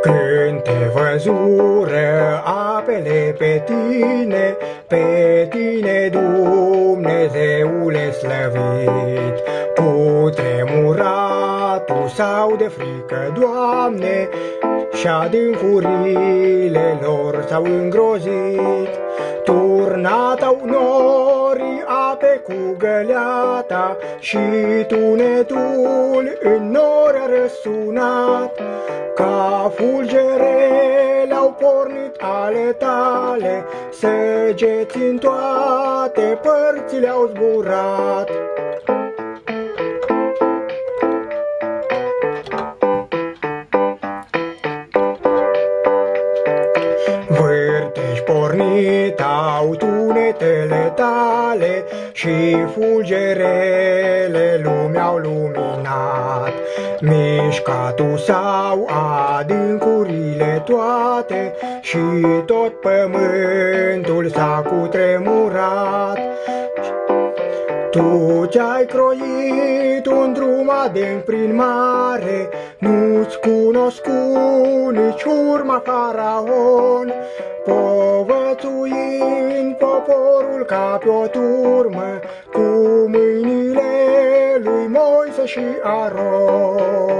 Când te văzură apele pe tine, pe tine Dumnezeule slăvit, cu tremuratul sau de frică, Doamne, și adâncurile lor s-au îngrozit, cu găleata și tunetul în nori a răsunat, ca fulgerele au pornit ale tale, săgeți în toate părțile au zburat. Au tunetele tale și fulgerele lumea au luminat. Mișcatul sau adâncurile toate și tot pământul s-a cutremurat. Tu ce-ai croit un drum adânc prin mare, Nu-ți cunoscu nici urma faraon, Povățuind poporul ca pe o turmă, Cu mâinile lui Moise și Aron.